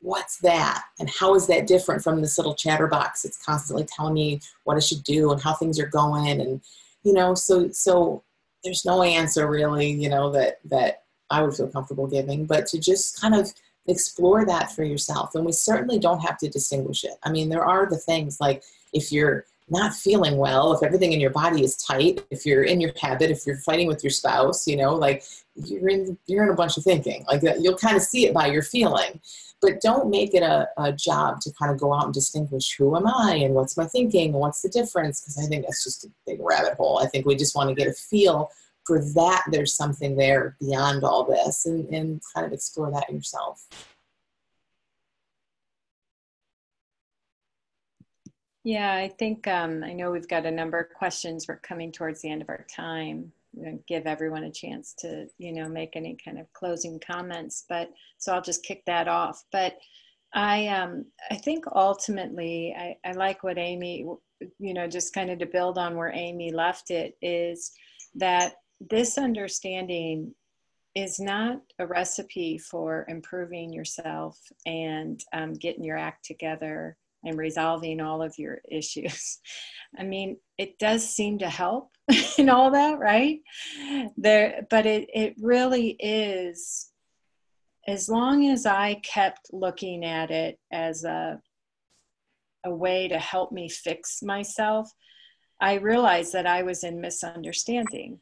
What's that? And how is that different from this little chatterbox that's constantly telling me what I should do and how things are going? And, you know, so, so there's no answer really, you know, that, that I would feel comfortable giving, but to just kind of explore that for yourself. And we certainly don't have to distinguish it. I mean, there are the things like if you're not feeling well, if everything in your body is tight, if you're in your habit, if you're fighting with your spouse, you know, like you're in you're in a bunch of thinking. Like you'll kind of see it by your feeling. But don't make it a, a job to kind of go out and distinguish who am I and what's my thinking and what's the difference, because I think that's just a big rabbit hole. I think we just want to get a feel for that there's something there beyond all this and, and kind of explore that yourself. Yeah, I think um, I know we've got a number of questions. We're coming towards the end of our time. give everyone a chance to, you know, make any kind of closing comments. But so I'll just kick that off. But I, um, I think ultimately, I, I like what Amy, you know, just kind of to build on where Amy left it is that this understanding is not a recipe for improving yourself and um, getting your act together and resolving all of your issues. I mean, it does seem to help in all that, right? There, but it, it really is, as long as I kept looking at it as a, a way to help me fix myself, I realized that I was in misunderstanding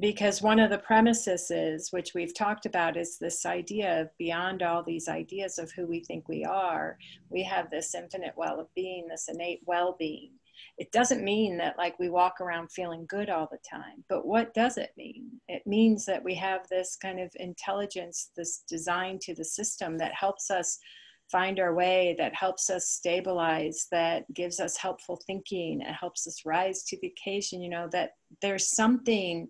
because one of the premises is which we've talked about is this idea of beyond all these ideas of who we think we are we have this infinite well of being this innate well-being it doesn't mean that like we walk around feeling good all the time but what does it mean? It means that we have this kind of intelligence this design to the system that helps us find our way that helps us stabilize that gives us helpful thinking it helps us rise to the occasion you know that there's something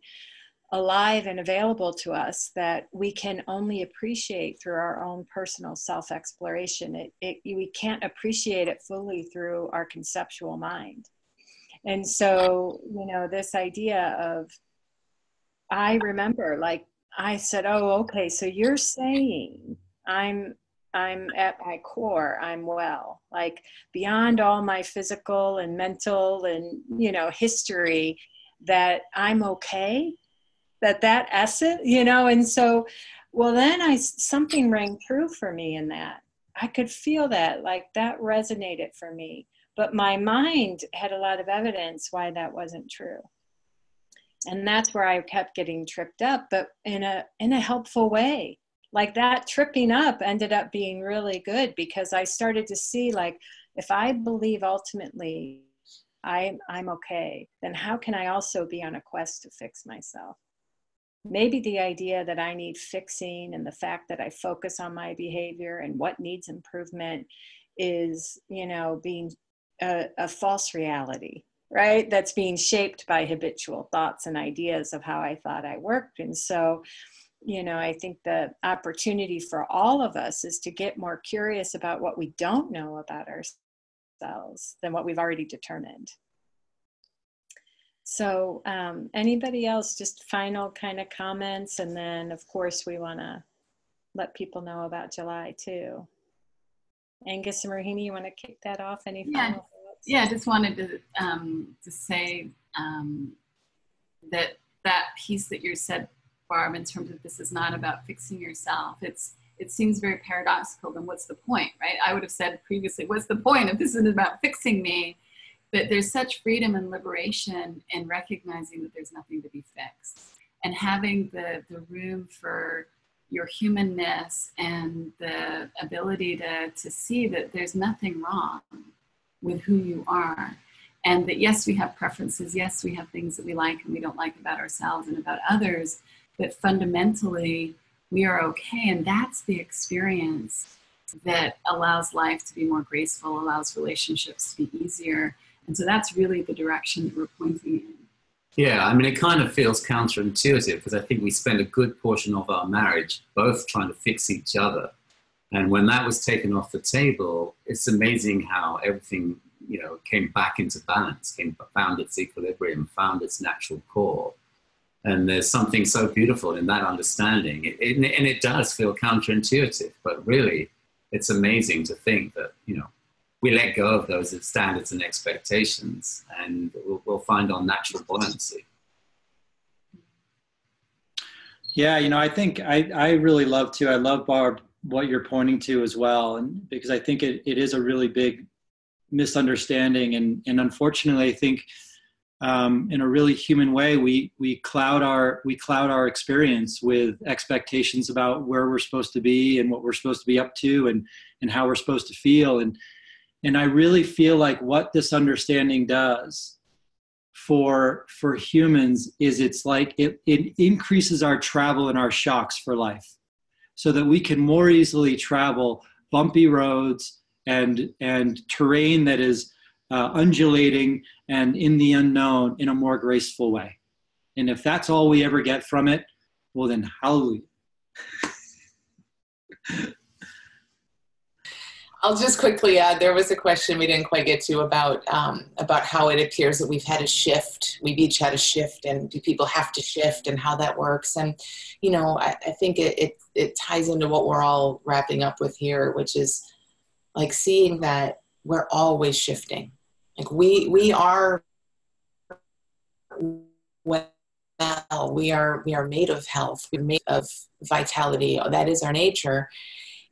alive and available to us that we can only appreciate through our own personal self exploration. It, it, we can't appreciate it fully through our conceptual mind. And so, you know, this idea of, I remember like I said, oh, okay, so you're saying I'm I'm at my core, I'm well. Like beyond all my physical and mental and you know history, that I'm okay that that essence, you know, and so, well, then I something rang true for me in that. I could feel that, like that resonated for me. But my mind had a lot of evidence why that wasn't true. And that's where I kept getting tripped up, but in a in a helpful way. Like that tripping up ended up being really good because I started to see like if I believe ultimately I'm I'm okay, then how can I also be on a quest to fix myself? Maybe the idea that I need fixing and the fact that I focus on my behavior and what needs improvement is, you know, being a, a, false reality, right? That's being shaped by habitual thoughts and ideas of how I thought I worked. And so, you know, I think the opportunity for all of us is to get more curious about what we don't know about ourselves than what we've already determined. So, um, anybody else, just final kind of comments, and then of course we want to let people know about July too. Angus and Rohini, you want to kick that off? Any yeah, thoughts? Yeah, I just wanted to um, to say um, that that piece that you said, Barb, in terms of this is not about fixing yourself. It's it seems very paradoxical. Then what's the point, right? I would have said previously, what's the point if this isn't about fixing me? But there's such freedom and liberation in recognizing that there's nothing to be fixed and having the, the room for your humanness and the ability to, to see that there's nothing wrong with who you are. And that yes, we have preferences, yes, we have things that we like and we don't like about ourselves and about others, but fundamentally we are okay. And that's the experience that allows life to be more graceful, allows relationships to be easier, and so that's really the direction that we're pointing in. Yeah, I mean, it kind of feels counterintuitive because I think we spend a good portion of our marriage both trying to fix each other. And when that was taken off the table, it's amazing how everything, you know, came back into balance, came, found its equilibrium, found its natural core. And there's something so beautiful in that understanding. It, it, and it does feel counterintuitive, but really, it's amazing to think that, you know, we let go of those standards and expectations and we'll, we'll find our natural buoyancy. Yeah, you know, I think I, I really love too. I love Barb what you're pointing to as well, and because I think it, it is a really big misunderstanding, and and unfortunately, I think um, in a really human way, we we cloud our we cloud our experience with expectations about where we're supposed to be and what we're supposed to be up to, and and how we're supposed to feel, and and I really feel like what this understanding does for for humans is it's like it, it increases our travel and our shocks for life so that we can more easily travel bumpy roads and and terrain that is uh, undulating and in the unknown in a more graceful way. And if that's all we ever get from it well then hallelujah I'll just quickly add there was a question we didn't quite get to about um, about how it appears that we've had a shift. We've each had a shift, and do people have to shift, and how that works. And you know, I, I think it, it it ties into what we're all wrapping up with here, which is like seeing that we're always shifting. Like we we are well we are we are made of health we're made of vitality that is our nature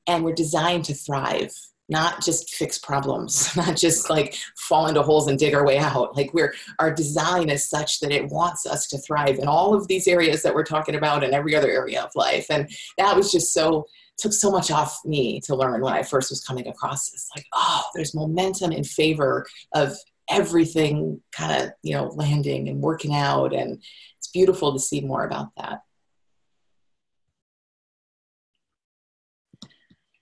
and we're designed to thrive not just fix problems, not just like fall into holes and dig our way out. Like we're our design is such that it wants us to thrive in all of these areas that we're talking about and every other area of life. And that was just so took so much off me to learn when I first was coming across this. Like, oh, there's momentum in favor of everything kind of, you know, landing and working out. And it's beautiful to see more about that.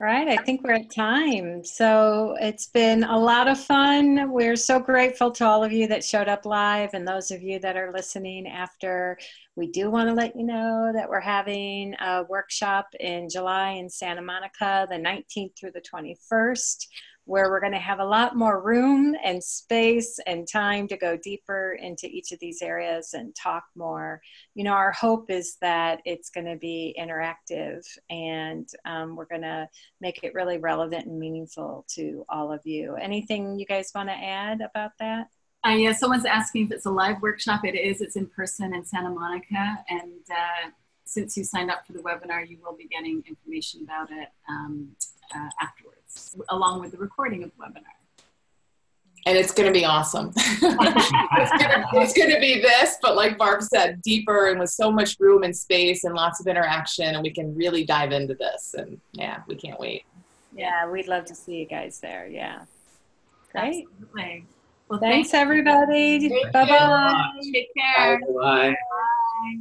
Right, I think we're at time. So it's been a lot of fun. We're so grateful to all of you that showed up live and those of you that are listening after. We do want to let you know that we're having a workshop in July in Santa Monica, the 19th through the 21st where we're going to have a lot more room and space and time to go deeper into each of these areas and talk more. You know, our hope is that it's going to be interactive and um, we're going to make it really relevant and meaningful to all of you. Anything you guys want to add about that? Uh, yeah, someone's asking if it's a live workshop. It is. It's in person in Santa Monica. And uh, since you signed up for the webinar, you will be getting information about it um, uh, afterwards along with the recording of the webinar. And it's going to be awesome. it's going to be this, but like Barb said, deeper and with so much room and space and lots of interaction, and we can really dive into this. And yeah, we can't wait. Yeah, we'd love to see you guys there. Yeah. Great. Absolutely. Well, thanks, thanks everybody. Bye bye. Take care. Bye. Bye.